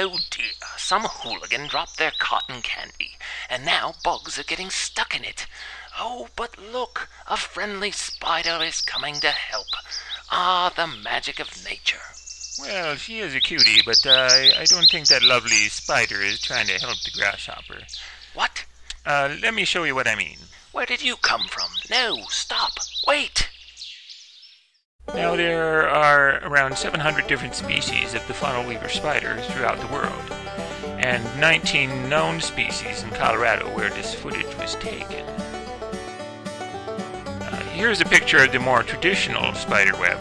Oh dear, some hooligan dropped their cotton candy, and now bugs are getting stuck in it. Oh, but look, a friendly spider is coming to help. Ah, the magic of nature. Well, she is a cutie, but uh, I don't think that lovely spider is trying to help the grasshopper. What? Uh, let me show you what I mean. Where did you come from? No, stop. Wait. Now, there around 700 different species of the funnel weaver spiders throughout the world, and 19 known species in Colorado where this footage was taken. Uh, here's a picture of the more traditional spider web.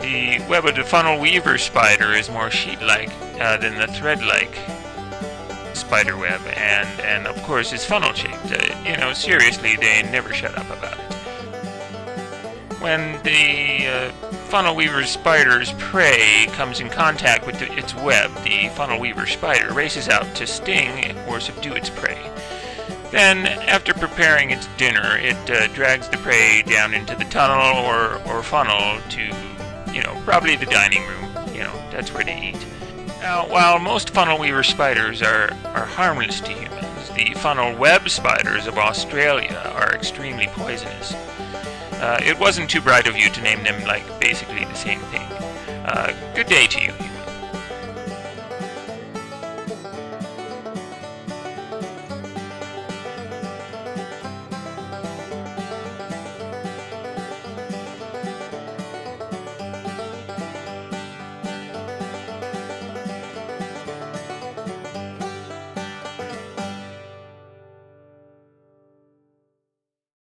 The web of the funnel weaver spider is more sheet-like uh, than the thread-like spider web, and, and of course is funnel-shaped. Uh, you know, seriously, they never shut up about it. When the uh, funnel weaver spider's prey comes in contact with the, its web, the funnel weaver spider races out to sting or subdue its prey. Then, after preparing its dinner, it uh, drags the prey down into the tunnel or, or funnel to, you know, probably the dining room. You know, that's where they eat. Now, while most funnel weaver spiders are, are harmless to humans, the funnel web spiders of Australia are extremely poisonous. Uh, it wasn't too bright of you to name them like basically the same thing. Uh, good day to you,